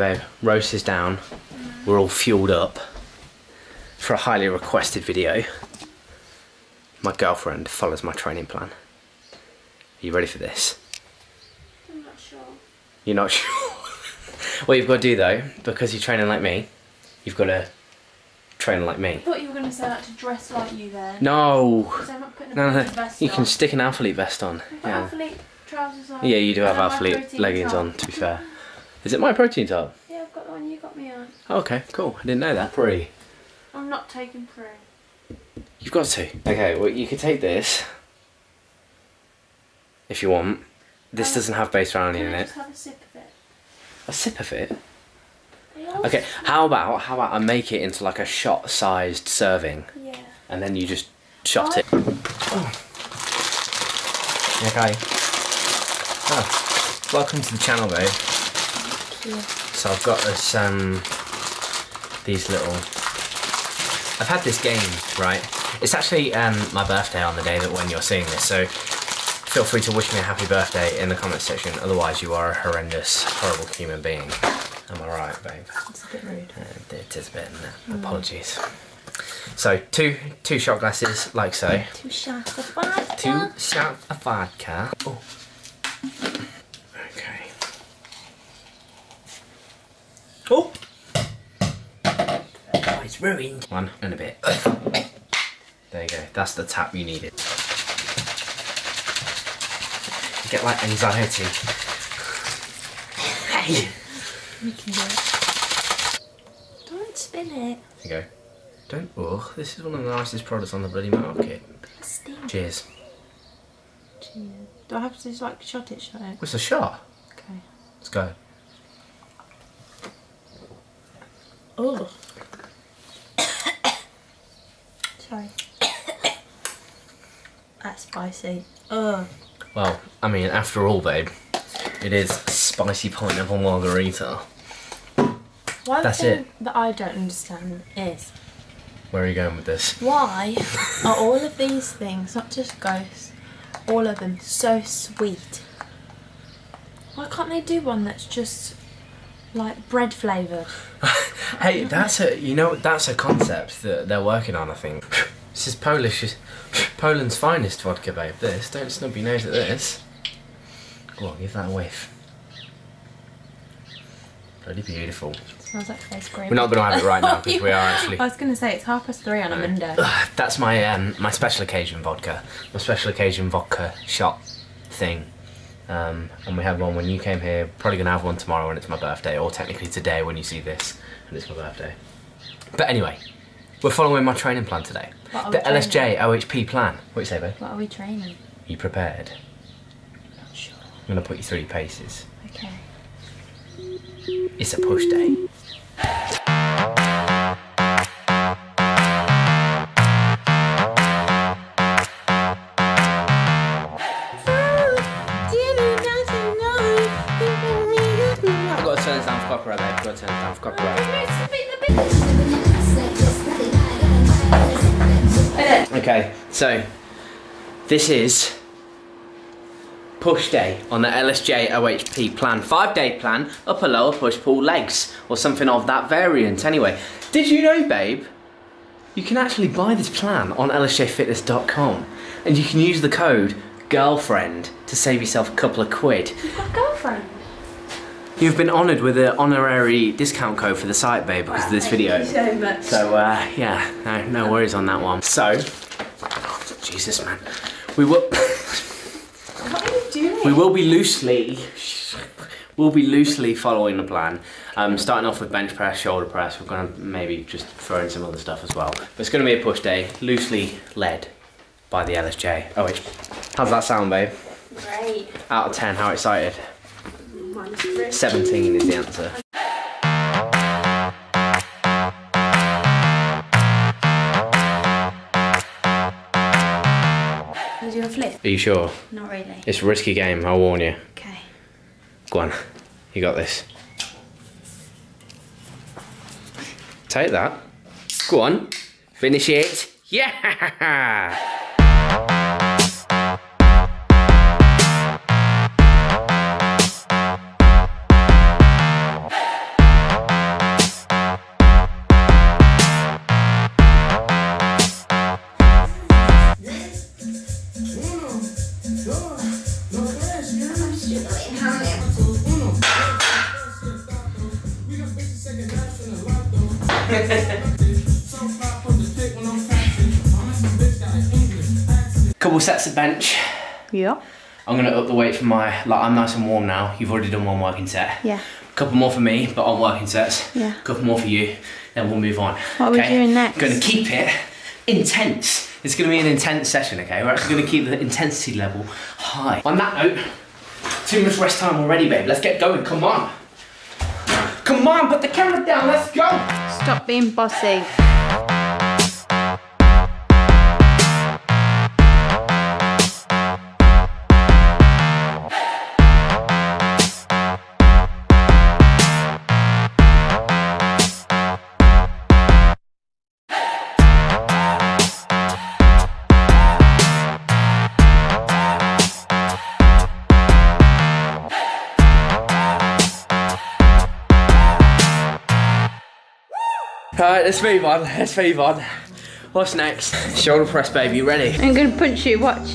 Babe. Roast is down. We're all fueled up for a highly requested video. My girlfriend follows my training plan. Are you ready for this? I'm not sure. You're not sure? what you've got to do though, because you're training like me, you've got to train like me. I thought you were going to say like to dress like you then. No! Because I'm not putting a No, no, you on. can stick an Alphalete vest on. Yeah. Alphalete trousers on. Yeah, you do have Alphalete leggings top. on, to be fair. Is it MyProtein top? Yeah, I've got the one you got me on. Okay, cool. I didn't know that. Free. I'm not taking pre. You've got to. Okay, well, you could take this if you want. This Uh, doesn't have beta alanine in I it. just have a sip of it? A sip of it. Okay, how about how about I make it into like a shot-sized serving, Yeah. and then you just shot it. Okay. Oh, welcome to the channel, babe. Yeah. So I've got this um these little I've had this game, right? It's actually um my birthday on the day that when you're seeing this, so feel free to wish me a happy birthday in the comments section, otherwise you are a horrendous, horrible human being. Am I right, babe? It's a bit rude. Uh, it is a bit, it? Apologies. So two two shot glasses, like so. Two shots of vodka. Two shots of vodka. Oh. Okay. Oh! It's ruined. One and a bit. There you go. That's the tap you needed. You get like anxiety. Hey! You can do it. Don't spin it. There you go. Don't. Oh, this is one of the nicest products on the bloody market. Steam. Cheers. Cheers. Do I have to just like shot it, shot it? What's a shot? Okay. Let's go. Oh. Sorry. That's spicy. Ugh. Well, I mean, after all, babe, it is spicy pineapple margarita. One That's thing it. that I don't understand is Where are you going with this? why are all of these things, not just ghosts, all of them so sweet? Why can't they do one that's just like bread flavoured? Hey, that's a you know that's a concept that they're working on. I think this is Polish, Poland's finest vodka, babe. This don't snub your nose at this. Go on, give that a whiff. Bloody beautiful. smells like face cream. We're not going to have it right now because we are actually. I was going to say it's half past three on a Monday. That's my um, my special occasion vodka. My special occasion vodka shot thing. Um, and we had one when you came here. Probably gonna have one tomorrow when it's my birthday, or technically today when you see this and it's my birthday. But anyway, we're following my training plan today. What are The LSJ OHP plan. What do you say, babe? What are we training? You prepared? Not sure. I'm gonna put you through your paces. Okay. It's a push day. So this is push day on the LSJ OHP plan. Five day plan, upper lower push pull legs, or something of that variant anyway. Did you know, babe? You can actually buy this plan on lsjfitness.com and you can use the code girlfriend to save yourself a couple of quid. You've got a girlfriend. You've been honoured with an honorary discount code for the site, babe, because of this video. so much. So uh, yeah, no, no worries on that one. So, Jesus man, we will What are you doing? we will be loosely we'll be loosely following the plan. Um, starting off with bench press, shoulder press. We're gonna maybe just throw in some other stuff as well. But it's gonna be a push day, loosely led by the LSJ. Oh wait, how's that sound, babe? Great. Out of ten, how excited? Minus 17 is the answer. Can I do a flip? Are you sure? Not really. It's a risky game, I'll warn you. Okay. Go on, you got this. Take that. Go on, finish it. Yeah! Sets of bench. Yeah. I'm gonna up the weight for my, like I'm nice and warm now. You've already done one working set. Yeah. A couple more for me, but on working sets. Yeah. A couple more for you, then we'll move on. What are we doing next? Gonna keep it intense. It's gonna be an intense session, okay? We're actually gonna keep the intensity level high. On that note, too much rest time already, babe. Let's get going, come on. Come on, put the camera down, let's go. Stop being bossy. Alright, let's move on, let's move on. What's next? Shoulder press, baby, you ready? I'm gonna punch you, watch.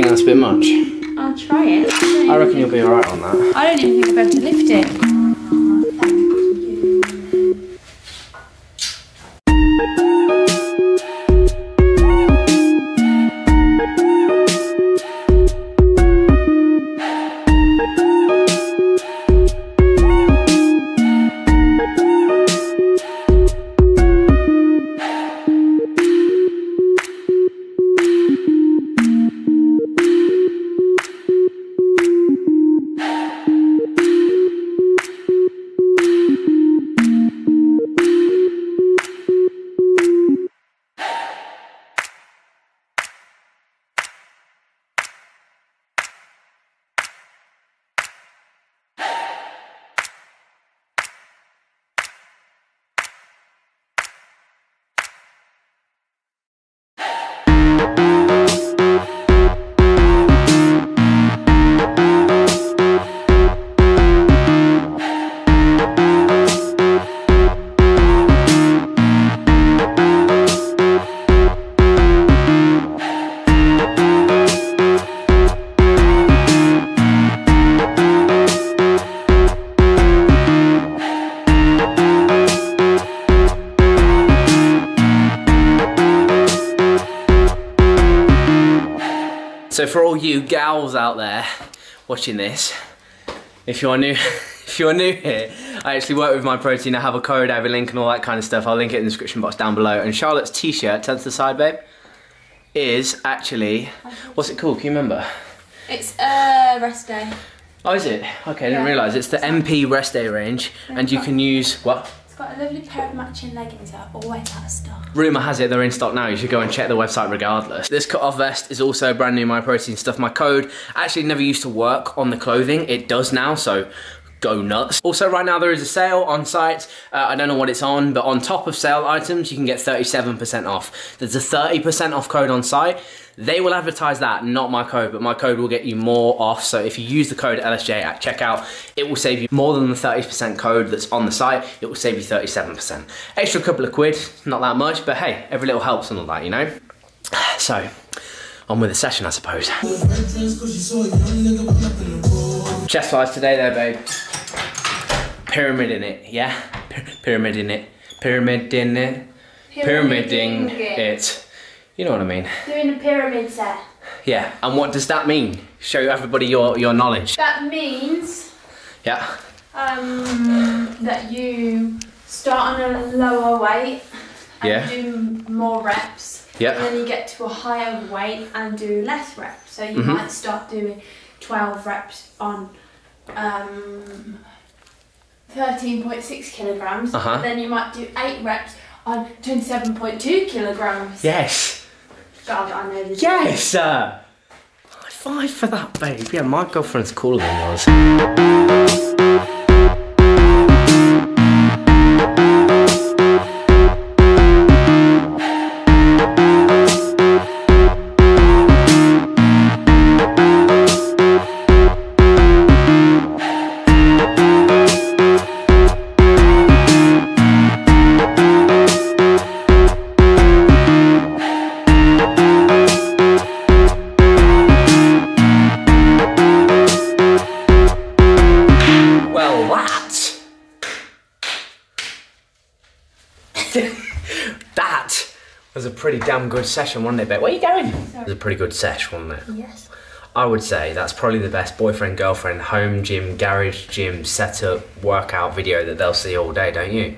Think that's a bit much? I'll try it. I reckon you'll be alright on that. I don't even think I've to lift So for all you gals out there watching this, if you're new, if you're new here, I actually work with MyProtein. I have a code, I have a link and all that kind of stuff. I'll link it in the description box down below. And Charlotte's t-shirt, turn to the side, babe, is actually, what's it called? Can you remember? It's a rest day. Oh, is it? Okay, I didn't Yeah. realise. It's the MP Rest Day range, and you can use what? Got a lovely pair of matching leggings that are always out of stock. Rumour has it they're in stock now. You should go and check the website regardless. This cut-off vest is also brand new MyProtein stuff. My code actually never used to work on the clothing. It does now, so go nuts. Also, right now there is a sale on site. Uh, I don't know what it's on, but on top of sale items, you can get 37% off. There's a 30% off code on site. They will advertise that, not my code, but my code will get you more off. So if you use the code LSJ at checkout, it will save you more than the 30% code that's on the site. It will save you 37%. Extra couple of quid, not that much, but hey, every little helps and all that, you know? So, on with the session, I suppose. Chest flies today there, babe. Pyramid in it, yeah? Pyramid in it. Pyramid in it. Pyramiding it. You know what I mean? Doing a pyramid set. Yeah, and what does that mean? Show everybody your, your knowledge. That means Yeah? um, that you start on a lower weight and Yeah. do more reps Yeah. And then you get to a higher weight and do less reps. So you Mhm. might start doing 12 reps on um, 13.6 kilograms. Uh-huh. Then you might do 8 reps on 27.2 kilograms. Yes. God, I know this. Yes. Uh, high five for that, babe. Yeah, my girlfriend's cooler than yours. Damn good session, wasn't it, babe? Where are you going? It was a pretty good session, wasn't it? Yes. I would say that's probably the best boyfriend girlfriend home gym garage gym setup workout video that they'll see all day, don't you?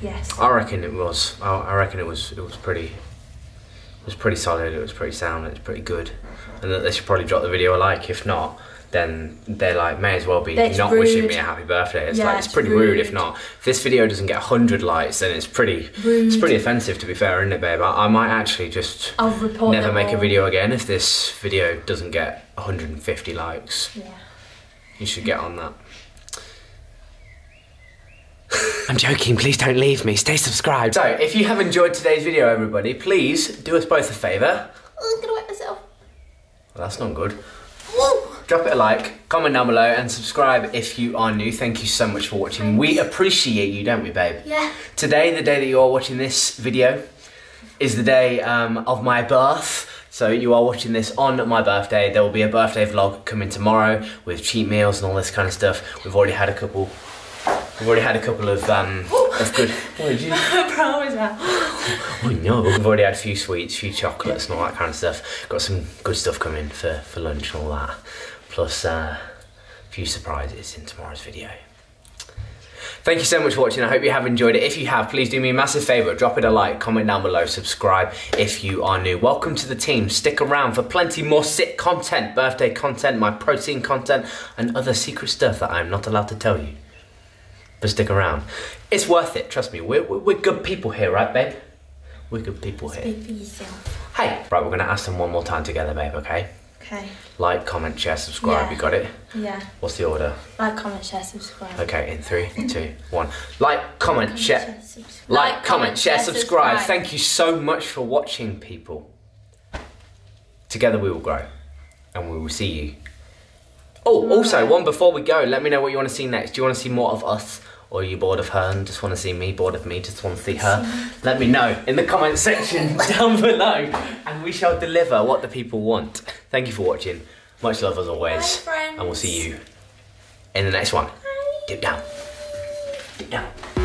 Yes. I reckon it was. I, I reckon it was. It was pretty. It was pretty solid. It was pretty sound. It was pretty good. And that they should probably drop the video a like. If not, then they're like may as well be That's not wishing me a happy birthday. It's Yeah, like it's it's pretty rude. If not, if this video doesn't get hundred likes, then it's pretty. It's pretty offensive to be fair, isn't it, babe? I, I might actually just I'll report never them make a video again if this video doesn't get 150 likes. Yeah. You should get on that. I'm joking, please don't leave me. Stay subscribed. So, if you have enjoyed today's video, everybody, please do us both a favour. Oh, I'm gonna wet myself. Well, that's not good. Drop it a like, comment down below, and subscribe if you are new. Thank you so much for watching. We appreciate you, don't we, babe? Yeah. Today, the day that you are watching this video, is the day um, of my birth. So you are watching this on my birthday. There will be a birthday vlog coming tomorrow with cheat meals and all this kind of stuff. We've already had a couple. We've already had a couple of um, of good. What did you? Oh no! We've already had a few sweets, a few chocolates, and all that kind of stuff. Got some good stuff coming for for lunch and all that. Plus uh, a few surprises in tomorrow's video. Thank you so much for watching. I hope you have enjoyed it. If you have, please do me a massive favour. Drop it a like, comment down below, subscribe if you are new. Welcome to the team. Stick around for plenty more sick content, birthday content, MyProtein content, and other secret stuff that I'm not allowed to tell you. But stick around. It's worth it, trust me. We're, we're, we're good people here, right, babe? We're good people here. Speak for yourself. Hey! Right, we're going to ask them one more time together, babe, okay? Okay. Like, comment, share, subscribe. Yeah. You got it? Yeah. What's the order? Like, comment, share, subscribe. Okay, in three, two, one. Like, comment, share. subscribe. Like, comment, share, subscribe. Thank you so much for watching, people. Together we will grow, and we will see you. Oh, also, one before we go, let me know what you want to see next. Do you want to see more of us, or are you bored of her and just want to see me? Bored of me, just want to see her? Mm-hmm. Let me know in the comment section down below, and we shall deliver what the people want. Thank you for watching. Much love as always, Bye, and we'll see you in the next one. Bye. Dip down. Dip down.